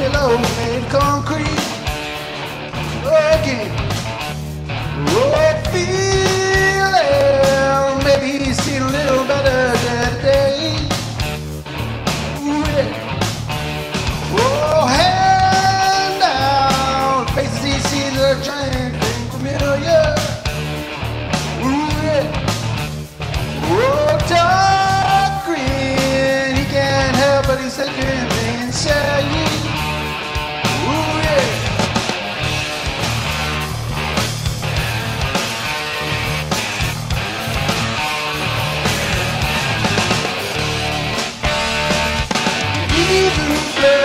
pillow made concrete. Yeah.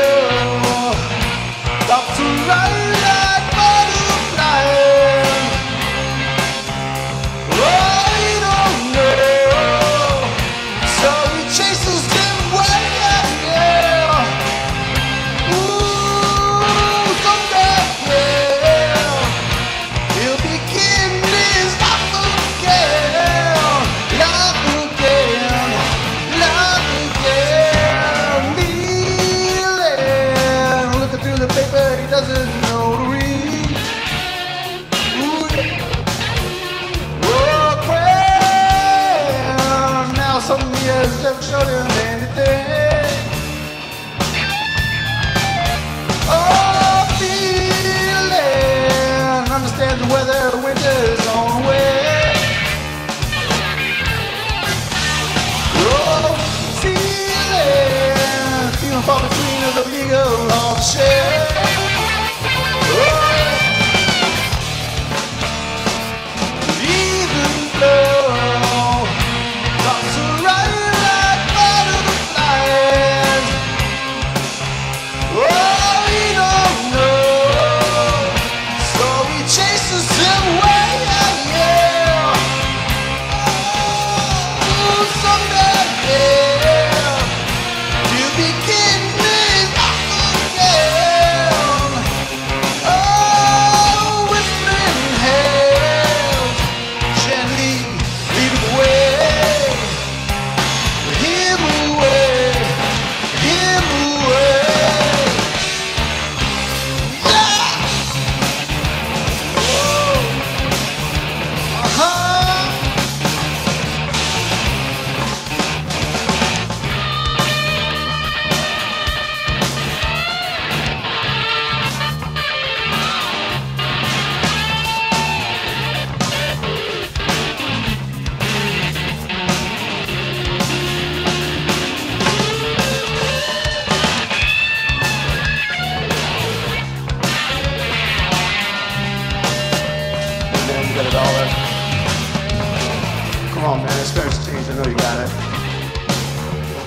Show you.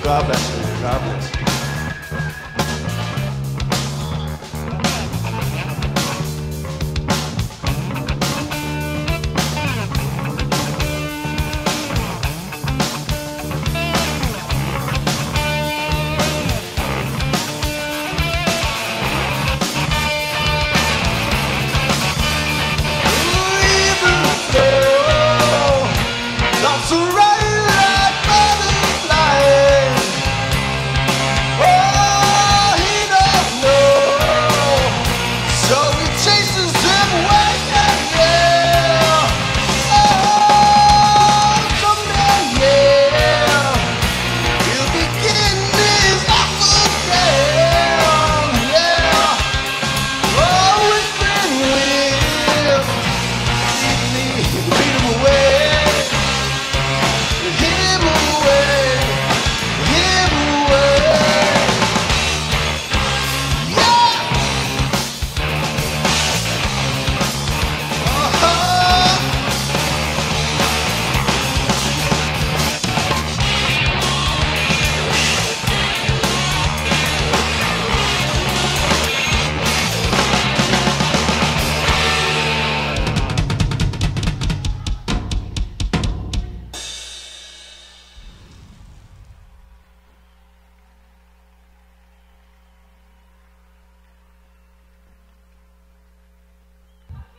God bless. God bless.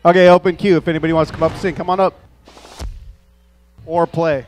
Okay, open queue. If anybody wants to come up and sing, come on up. Or play.